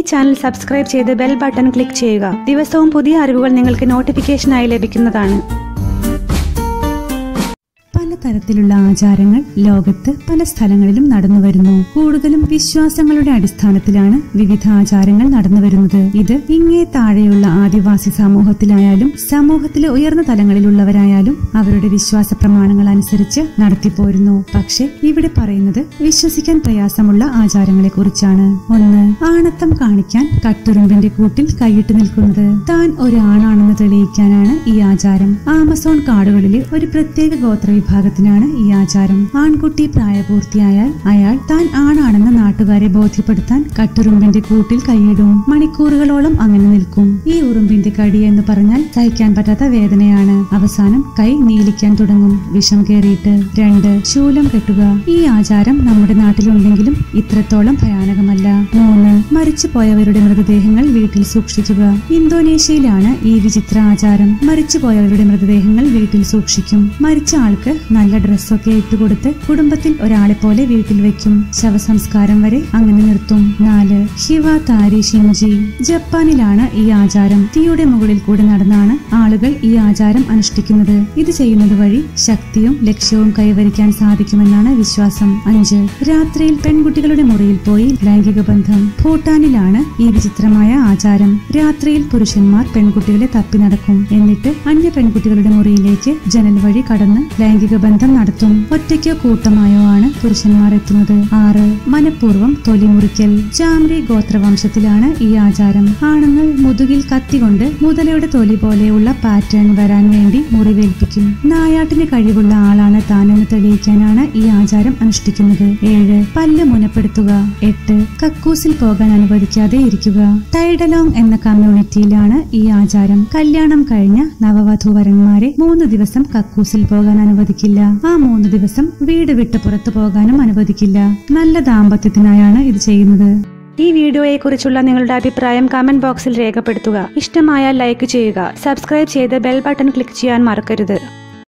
Channel subscribe ചെയ്ത് bell button click ചെയ്യുക. ദിവസവും പുതിയ അറിവുകൾ നിങ്ങൾക്ക് നോട്ടിഫിക്കേഷനായി ലഭിക്കുന്നതാണ്. പലതരത്തിലുള്ള ആചാരങ്ങൾ ലോകത്ത് പല സ്ഥലങ്ങളിലും നടന്നു വരുന്നു കൂടുതലും വിശ്വാസങ്ങളുടെ അടിസ്ഥാനത്തിലാണ് വിവിധ ആചാരങ്ങൾ നടന്നു വരുന്നത് ഇത് ഇങ്ങേ താഴെയുള്ള ആദിവാസി സമൂഹത്തിലായാലും സമൂഹത്തിലെ ഉയർന്ന തലങ്ങളിലുള്ളവരായാലും അവരുടെ വിശ്വാസ പ്രമാണങ്ങൾ അനുസരിച്ച് നടത്തിപ്പോരുന്നു. പക്ഷെ ഇവിടെ പറയുന്നത് വിശ്വസിക്കാൻ പ്രയാസമുള്ള ആചാരങ്ങളെ കുറിച്ചാണ് ഒന്ന് ആണത്തം കാണിക്കാൻ കട്ടുറുമ്പിന്റെ കൂട്ടിൽ കൈയിട്ട് നിൽക്കുന്നത്. താൻ ഒരു ആണാണെന്ന് തെളിയിക്കാനാണ് ഈ ആചാരം. ആമസോൺ കാടുകളിലെ ഒരു പ്രത്യേക ഗോത്ര വിഭാഗത്തിനാണ് ഈ ആചാരം. ആൺകുട്ടി പ്രായപൂർത്തിയായാൽ അയാൾ താൻ ആണാണെന്ന് നാട്ടുകാരെ ബോധ്യപ്പെടുത്താൻ കട്ടുറുമ്പിന്റെ കൂട്ടിൽ കൈയിടും. മണിക്കൂറുകളോളം അങ്ങനെ നിൽക്കും. ഈ ഉറുമ്പിന്റെ കടി എന്ന് പറഞ്ഞാൽ സഹിക്കാൻ പറ്റാത്ത വേദനയാണ്. അവസാനം കൈ നീലിക്കാൻ തുടങ്ങും. വിഷം കയറിയിട്ട്. രണ്ട് ശൂലം കെട്ടുക. ഈ ആചാരം നമ്മുടെ നാട്ടിലുണ്ടെങ്കിലും ഇത്രത്തോളം ഭയാനകമല്ല. മൂന്ന് മരിച്ചുപോയവരുടെ മൃതദേഹങ്ങൾ വീട്ടിൽ സൂക്ഷിക്കുക. ഇന്തോനേഷ്യയിലാണ് ഈ വിചിത്ര ആചാരം. മരിച്ചുപോയവരുടെ മൃതദേഹങ്ങൾ വീട്ടിൽ സൂക്ഷിക്കും. മരിച്ച ആൾക്ക് നല്ല ഡ്രസ്സൊക്കെ ഇട്ടുകൊടുത്ത് കുടുംബത്തിൽ ഒരാളെ പോലെ വീട്ടിൽ വെക്കും. ശവസംസ്കാരം വരെ അങ്ങനെ നിർത്തും. നാല് ഹിവ താരി ഷിൻജി ജപ്പാനിലാണ് ഈ ആചാരം. തീയുടെ മുകളിൽ കൂടെ നടന്നാണ് ആളുകൾ ഈ ആചാരം അനുഷ്ഠിക്കുന്നത്. ഇത് ചെയ്യുന്നത് വഴി ശക്തിയും ലക്ഷ്യവും കൈവരിക്കാൻ സാധിക്കുമെന്നാണ് വിശ്വാസം. അഞ്ച് രാത്രിയിൽ പെൺകുട്ടികളുടെ മുറിയിൽ പോയി ലൈംഗിക ബന്ധം. ഭൂട്ടാനിലാണ് ഈ വിചിത്രമായ ആചാരം. രാത്രിയിൽ പുരുഷന്മാർ പെൺകുട്ടികളെ തപ്പി നടക്കും. എന്നിട്ട് അന്യ പെൺകുട്ടികളുടെ മുറിയിലേക്ക് ജനൽ വഴി കടന്ന് ലൈംഗിക ബന്ധം നടത്തും. ഒറ്റയ്ക്കോ കൂട്ടമായോ ആണ് പുരുഷന്മാർ എത്തുന്നത്. ആറ്. മനഃപൂർവം തൊലി മുറിക്കൽ ചാമ്രി ഗോത്രവംശത്തിലാണ് ഈ ആചാരം. ആണുങ്ങൾ മുതുകിൽ കത്തികൊണ്ട് മുതലയുടെ തൊലി പോലെയുള്ള പാറ്റേൺ വരാൻ വേണ്ടി മുറിവേൽപ്പിക്കും. നായാട്ടിന് കഴിവുള്ള ആളാണ് താനെന്ന് തെളിയിക്കാനാണ് ഈ ആചാരം അനുഷ്ഠിക്കുന്നത്. ഏഴ്. പല്ല് മുനപ്പെടുത്തുക. എട്ട്. കക്കൂസിൽ പോകാൻ അനുവദിക്കാതെ ഇരിക്കുക. ടൈഡലോങ് എന്ന കമ്മ്യൂണിറ്റിയിലാണ് ഈ ആചാരം. കല്യാണം കഴിഞ്ഞ നവവധൂവരന്മാരെ മൂന്ന് ദിവസം കക്കൂസിൽ പോകാൻ അനുവദിക്കില്ല. ആ മൂന്ന് ദിവസം വീട് വിട്ട് പുറത്തു പോകാനും അനുവദിക്കില്ല. നല്ല ദാമ്പത്യത്തിനായാണ് ഇത് ചെയ്യുന്നത്. ഈ വീഡിയോയെക്കുറിച്ചുള്ള നിങ്ങളുടെ അഭിപ്രായം കമന്റ് ബോക്സിൽ രേഖപ്പെടുത്തുക. ഇഷ്ടമായാൽ ലൈക്ക് ചെയ്യുക. സബ്സ്ക്രൈബ് ചെയ്ത് ബെൽ ബട്ടൺ ക്ലിക്ക് ചെയ്യാൻ മറക്കരുത്.